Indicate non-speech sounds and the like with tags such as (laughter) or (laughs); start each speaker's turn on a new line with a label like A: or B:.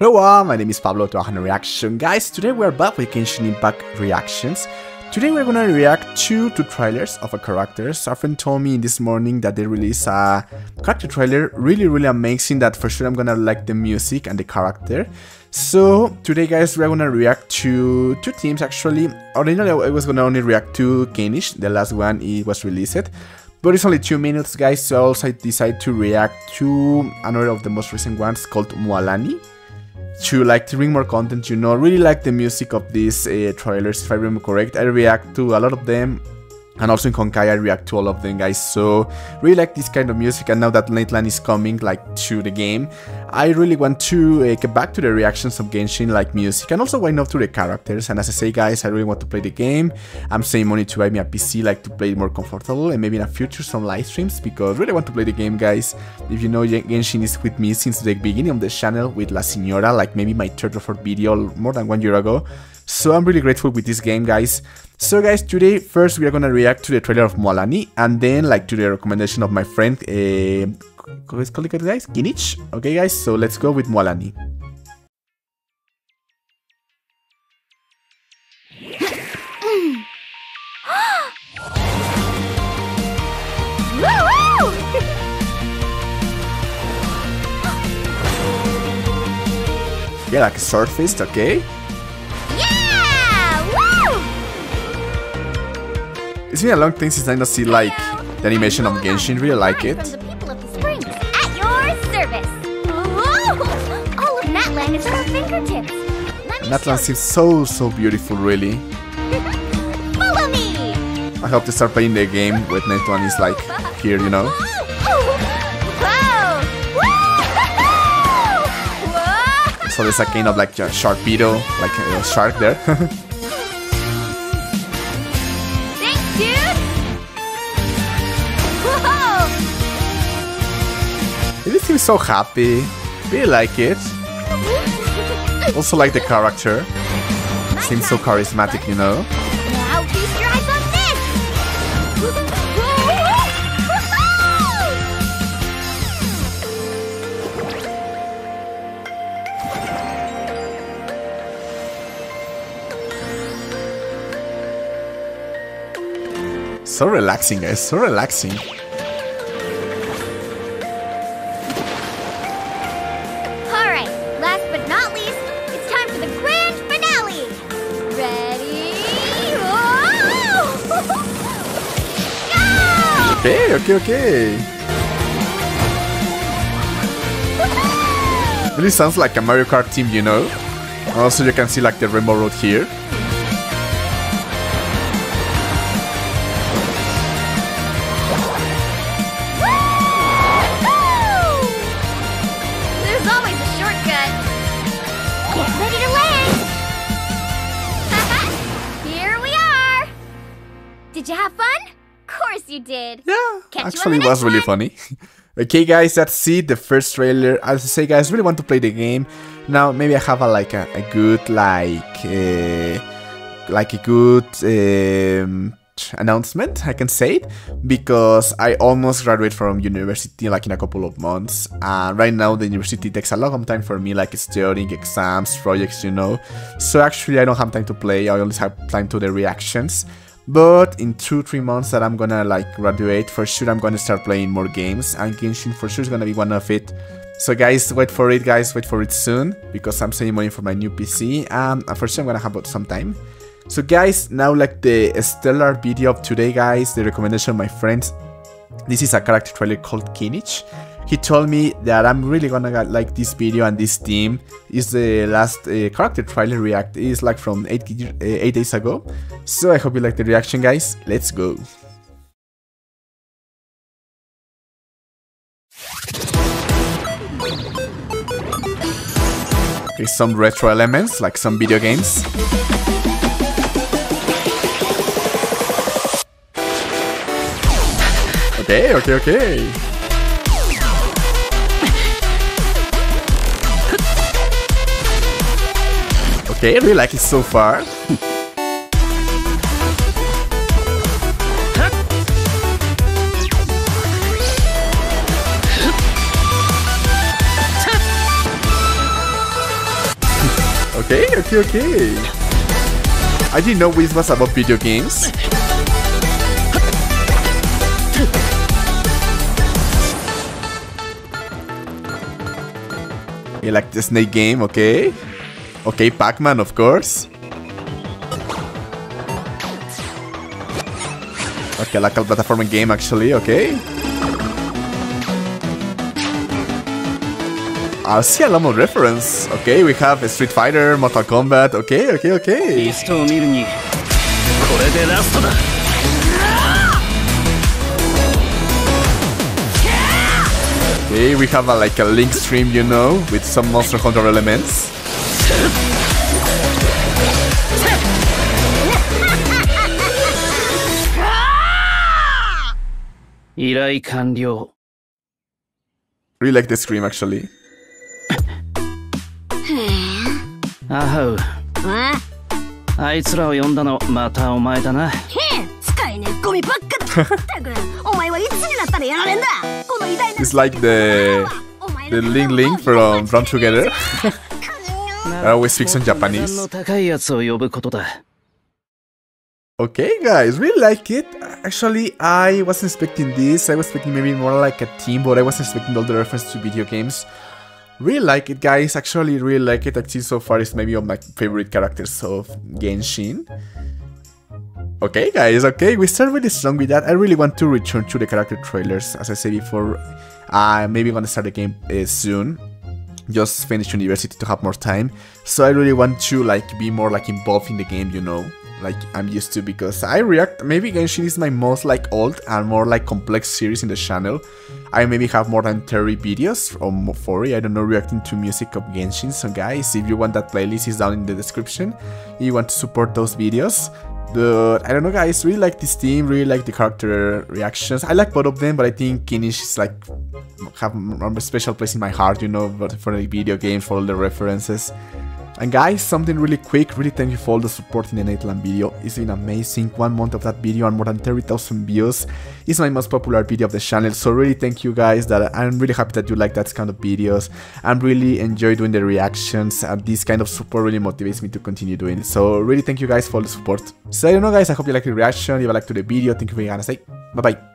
A: Hello my name is Pablo to a Reaction. Guys, today we are back with Genshin Impact reactions. Today we're gonna react to two trailers of a characters. A friend told me this morning that they released a character trailer really really amazing that for sure I'm gonna like the music and the character. So today guys we're gonna react to two teams actually. Originally I was gonna only react to Kinich, the last one it was released. But it's only 2 minutes guys so I also decided to react to another of the most recent ones called Mualani to like to bring more content, you know. Really like the music of these uh, trailers, if I remember correct. I react to a lot of them and also in Honkai I react to all of them guys. So really like this kind of music. And now that Natlan is coming like to the game I really want to uh, get back to the reactions of Genshin like music. And also why not to the characters? And as I say guys I really want to play the game. I'm saving money to buy me a PC like to play it more comfortable and maybe in the future some live streams because really want to play the game guys. If you know Genshin is with me since the beginning of the channel with La Signora like maybe my third or fourth video more than one year ago so I'm really grateful with this game guys so guys, today first we are gonna react to the trailer of Mualani and then like to the recommendation of my friend, uh, let's call it guys, Kinich. Okay guys, so let's go with Mualani. (gasps) yeah, like a sword fist, okay? It's been a long time since I don't see like the animation of Genshin, really like it. Natlan seems so so beautiful really. (laughs)
B: Follow me!
A: I hope to start playing the game with Natlan is like here, you know. (laughs) So there's a kind of like a like a shark there. (laughs) so happy. We like it. (laughs) Also like the character. Seems so charismatic, you know.
B: Now feast your eyes on this!
A: So relaxing, guys. So relaxing. Okay, okay, okay. Really sounds like a Mario Kart team, you know? Also, you can see like the rainbow road here.
B: There's always a shortcut. Get ready to land. (laughs) Here we are. Did you have fun? Course you did.
A: Yeah, Catch actually was really funny. (laughs) okay, guys, that's it. The first trailer. As I say, guys, really want to play the game. Now, maybe I have a like a, a good like uh, like a good um, announcement. I can say it because I almost graduate from university like in a couple of months. And right now, the university takes a lot of time for me, like studying, exams, projects, you know. So actually, I don't have time to play. I only have time to the reactions. But in two, three months that I'm gonna like graduate, for sure I'm gonna start playing more games, and Genshin for sure is gonna be one of it. So guys, wait for it, guys, wait for it soon, because I'm saving money for my new PC, um, and for sure I'm gonna have some time. So guys, now like the stellar video of today, guys, the recommendation of my friends. This is a character trailer called Kinich he told me that I'm really gonna like this video and this theme is the last uh, character trailer react is like from 8, uh, 8 days ago. So I hope you like the reaction guys. Let's go. Okay some retro elements like some video games. Okay okay okay Okay, I really like it so far. Okay, okay, okay. I didn't know this was about video games. You like the snake game, okay? Okay, Pac-Man, of course. Okay, like a platforming game, actually, okay. I see a lot more reference. Okay, we have a Street Fighter, Mortal Kombat. Okay, okay, okay. Okay, we have a, like a link stream, you know, with some Monster Hunter elements.
C: 依頼完了
A: Really like the scream actually.
C: アハウ
B: あ
C: あいつらを呼んだのまたお前だな
B: へえ使えねえゴミばっかだったくお前はいつになったらやられんだこの偉大な
A: It's like the the
B: の
A: Link Link from From Together. Always speaks in Japanese. Okay, guys, we like it. Actually, I wasn't expecting this. I was expecting maybe more like a team, but I wasn't expecting all the reference to video games. Really like it, guys. Actually, really like it. Actually, so far, it's maybe one of my favorite characters of Genshin. Okay, guys, okay, we start really strong with that. I really want to return to the character trailers. As I said before, I maybe gonna start the game uh, soon. Just finish university to have more time. So I really want to like be more like involved in the game, you know, like I'm used to because I react. Maybe Genshin is my most like old and more like complex series in the channel. I maybe have more than 30 videos or more 40, I don't know, reacting to music of Genshin. So guys, if you want that playlist, is down in the description. If You want to support those videos. But I don't know, guys. Really like this team. Really like the character reactions. I like both of them, but I think Kinich is like have a special place in my heart. You know, but for the video games, for all the references. And guys, something really quick, really thank you for all the support in the Natlan video. It's been amazing. One month of that video and more than 30,000 views. It's my most popular video of the channel. So really thank you guys that I'm really happy that you like that kind of videos. I'm really enjoy doing the reactions and this kind of support really motivates me to continue doing it. So really thank you guys for all the support. So I don't know guys, I hope you like the reaction. If you like to the video, thank you for your say. Bye bye.